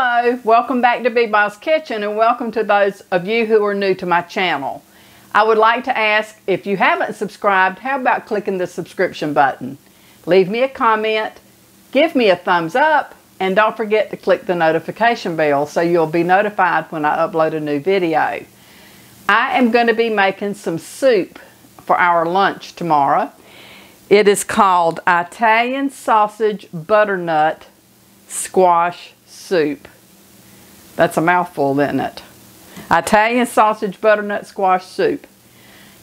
Hello, welcome back to Beebah's Kitchen and welcome to those of you who are new to my channel. I would like to ask if you haven't subscribed, how about clicking the subscription button? Leave me a comment, give me a thumbs up, and don't forget to click the notification bell so you'll be notified when I upload a new video. I am going to be making some soup for our lunch tomorrow. It is called Italian Sausage Butternut Squash Soup. That's a mouthful, isn't it? Italian Sausage Butternut Squash Soup.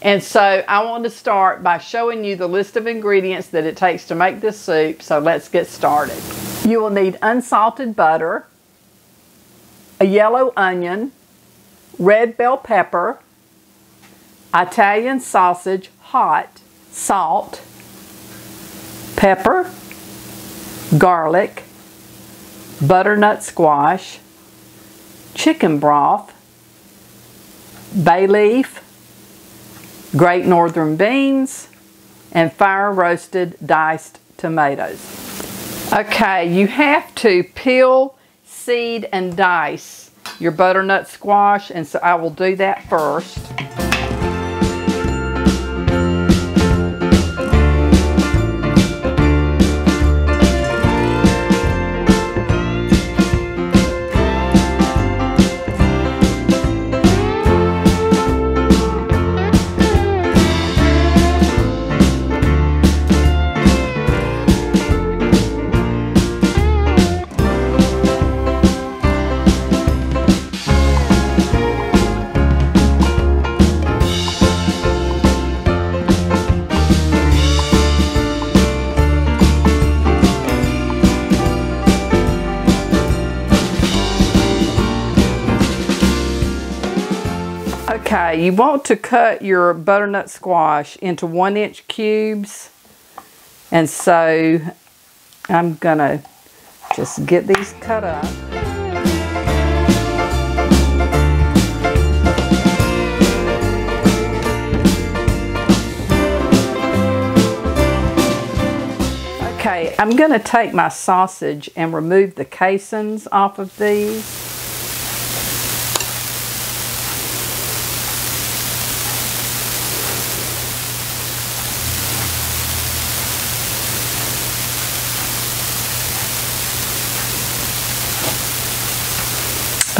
And so I want to start by showing you the list of ingredients that it takes to make this soup. So let's get started. You will need unsalted butter, a yellow onion, red bell pepper, Italian sausage hot, salt, pepper, garlic, butternut squash, chicken broth, bay leaf, great northern beans, and fire roasted diced tomatoes. Okay, you have to peel, seed, and dice your butternut squash, and so I will do that first. Okay, you want to cut your butternut squash into one inch cubes. And so I'm gonna just get these cut up. Okay, I'm gonna take my sausage and remove the casings off of these.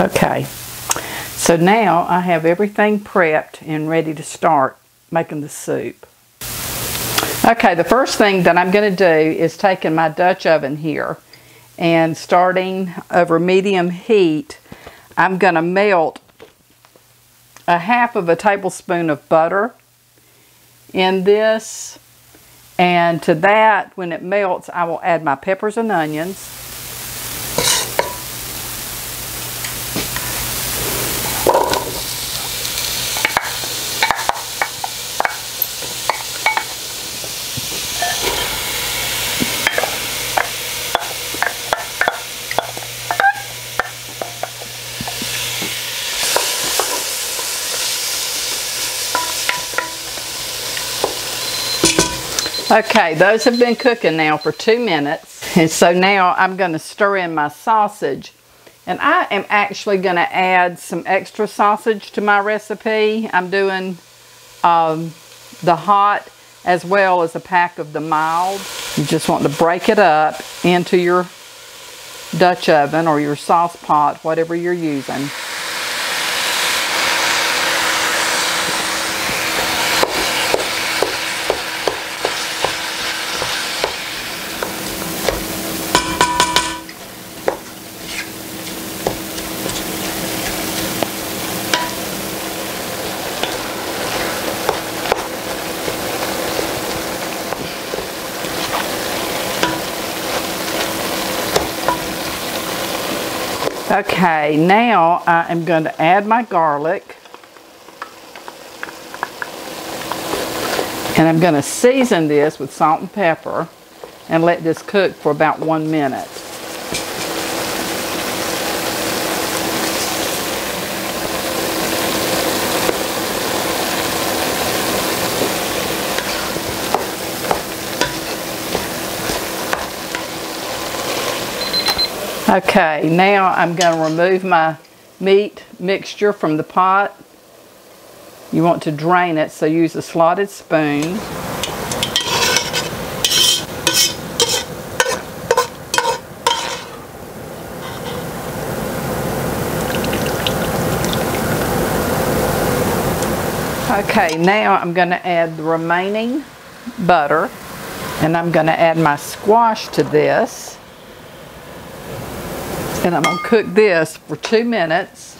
Okay, so now I have everything prepped and ready to start making the soup. Okay, the first thing that I'm going to do is taking my Dutch oven here and starting over medium heat, I'm going to melt a half of a tablespoon of butter in this. And to that, when it melts, I will add my peppers and onions. Okay, those have been cooking now for two minutes. And so now I'm going to stir in my sausage. And I am actually going to add some extra sausage to my recipe. I'm doing um, the hot as well as a pack of the mild. You just want to break it up into your Dutch oven or your sauce pot, whatever you're using. Okay, now I am going to add my garlic. And I'm going to season this with salt and pepper and let this cook for about one minute. Okay, now I'm going to remove my meat mixture from the pot. You want to drain it, so use a slotted spoon. Okay, now I'm going to add the remaining butter and I'm going to add my squash to this. And I'm going to cook this for two minutes.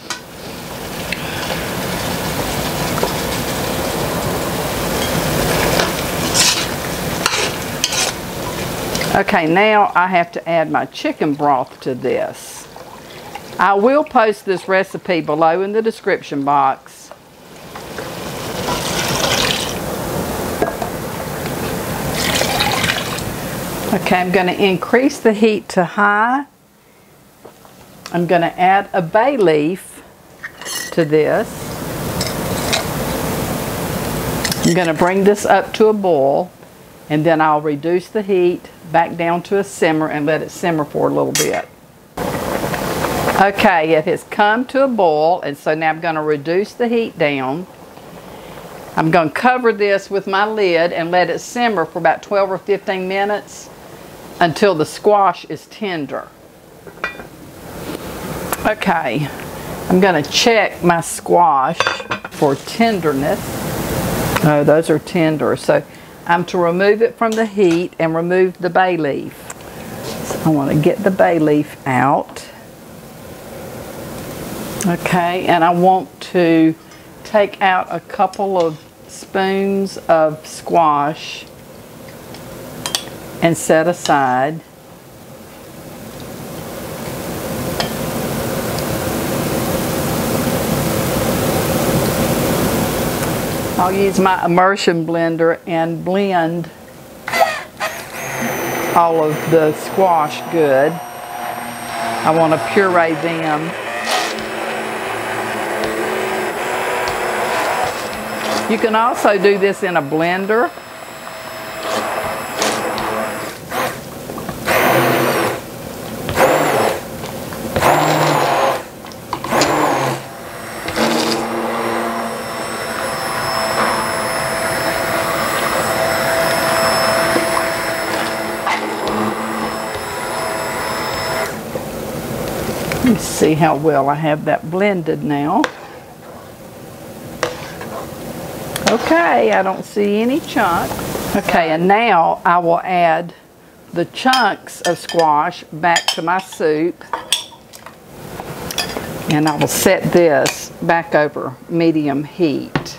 Okay, now I have to add my chicken broth to this. I will post this recipe below in the description box. Okay, I'm going to increase the heat to high. I'm going to add a bay leaf to this. I'm going to bring this up to a boil and then I'll reduce the heat back down to a simmer and let it simmer for a little bit. Okay, it has come to a boil and so now I'm going to reduce the heat down. I'm going to cover this with my lid and let it simmer for about 12 or 15 minutes until the squash is tender. Okay, I'm going to check my squash for tenderness. Oh, those are tender. So I'm to remove it from the heat and remove the bay leaf. So I want to get the bay leaf out. Okay, and I want to take out a couple of spoons of squash and set aside. I'll use my immersion blender and blend all of the squash good. I want to puree them. You can also do this in a blender Let's see how well I have that blended now. Okay, I don't see any chunks. Okay, and now I will add the chunks of squash back to my soup. And I will set this back over medium heat.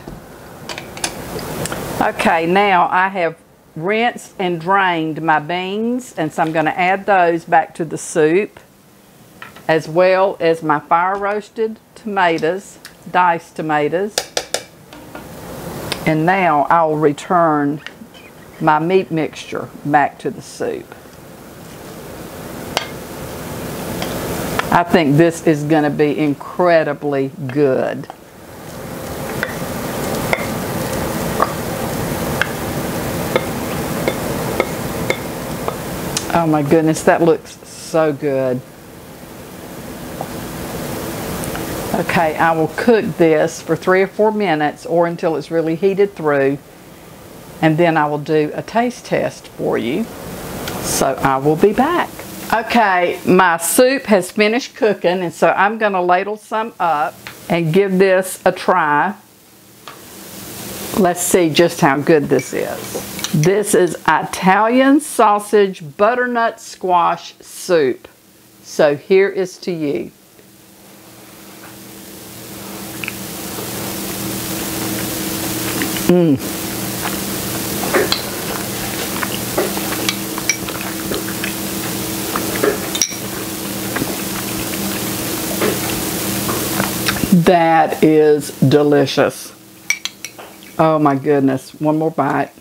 Okay, now I have rinsed and drained my beans, and so I'm going to add those back to the soup as well as my fire roasted tomatoes, diced tomatoes. And now I'll return my meat mixture back to the soup. I think this is going to be incredibly good. Oh my goodness, that looks so good. Okay, I will cook this for three or four minutes or until it's really heated through. And then I will do a taste test for you. So I will be back. Okay, my soup has finished cooking and so I'm going to ladle some up and give this a try. Let's see just how good this is. This is Italian sausage butternut squash soup. So here is to you. Mm. That is delicious. Oh my goodness. One more bite.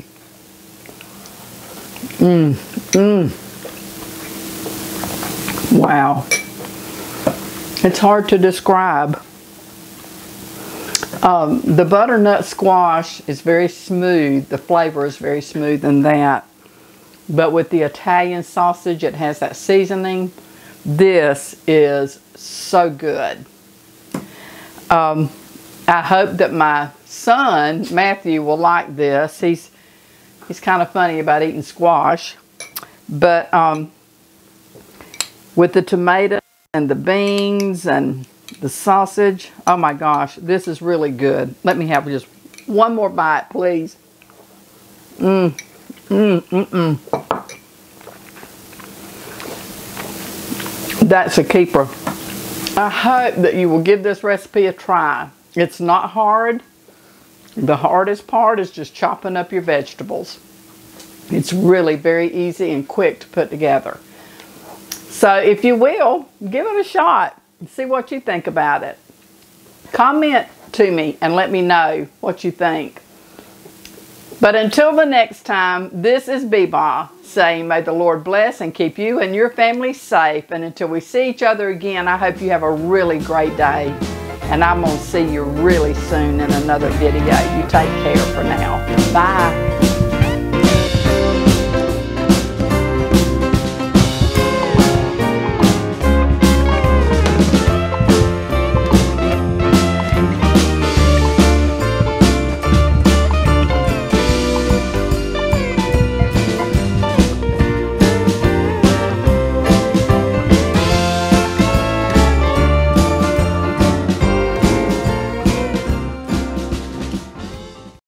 Mmm. Mmm. Wow. It's hard to describe. Um, the butternut squash is very smooth. The flavor is very smooth in that. But with the Italian sausage, it has that seasoning. This is so good. Um, I hope that my son, Matthew, will like this. He's, he's kind of funny about eating squash. But um, with the tomato and the beans and the sausage, oh my gosh, this is really good. Let me have just one more bite, please. Mmm, mmm, mmm, mmm. That's a keeper. I hope that you will give this recipe a try. It's not hard. The hardest part is just chopping up your vegetables. It's really very easy and quick to put together. So if you will, give it a shot see what you think about it. Comment to me and let me know what you think. But until the next time, this is Beebah saying, May the Lord bless and keep you and your family safe. And until we see each other again, I hope you have a really great day. And I'm going to see you really soon in another video. You take care for now. Bye.